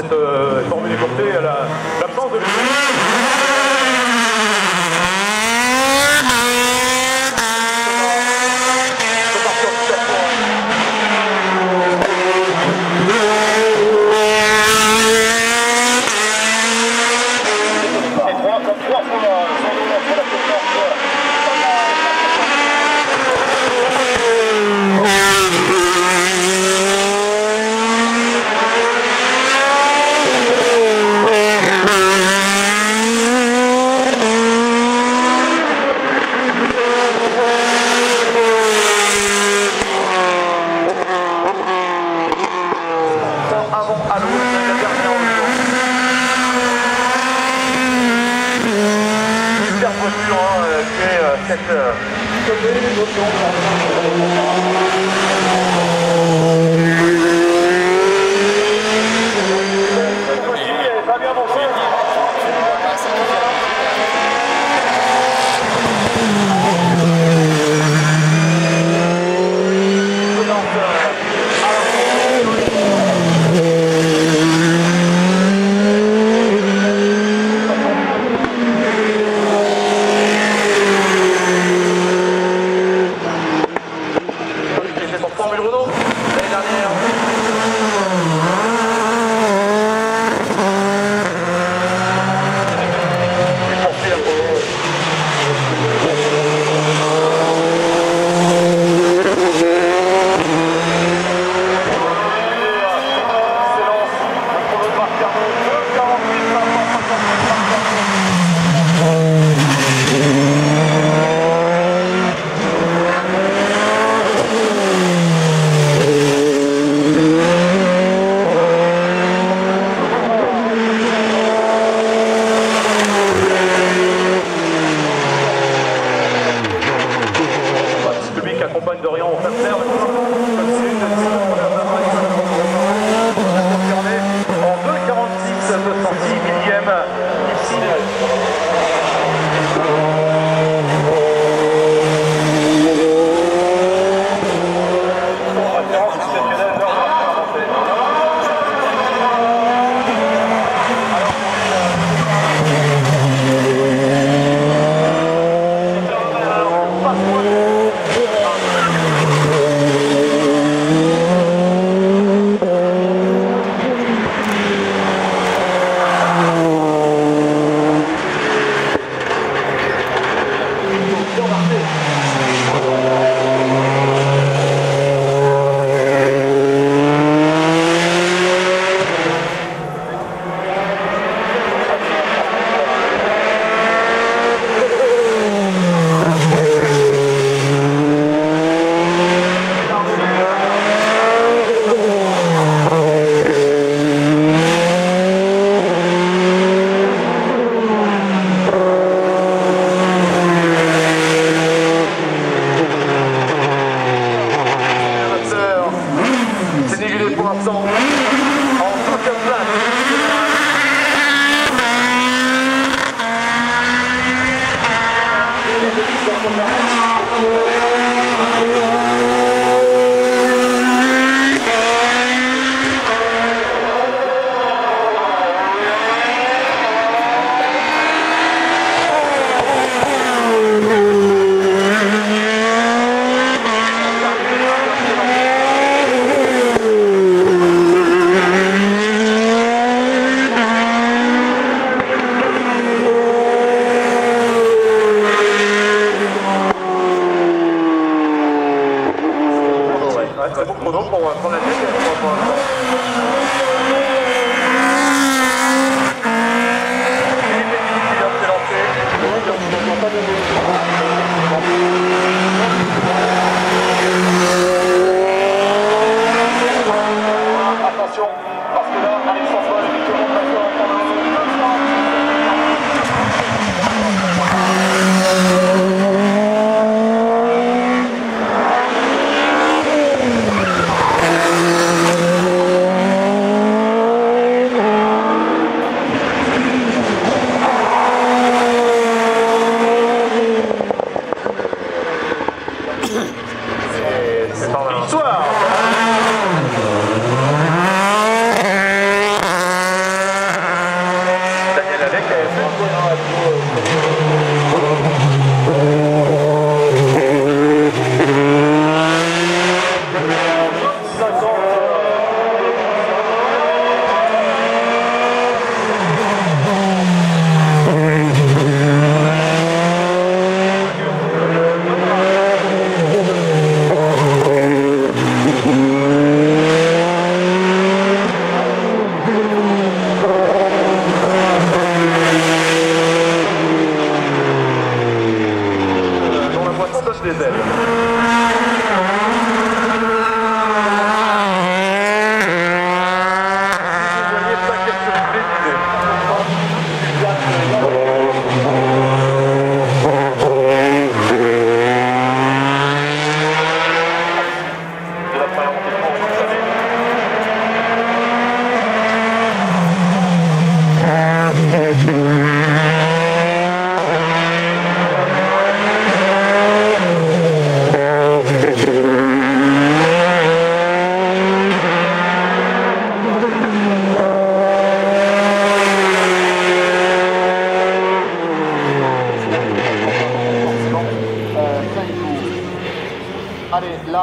cette euh, formule du portée à l'absence de sûr hein, que Dorian. qualcosa Bonsoir. critério. Mm-hmm.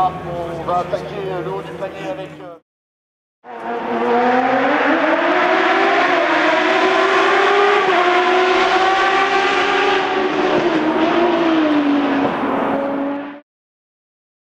Bah, on va attaquer euh, le haut du panier avec... Euh.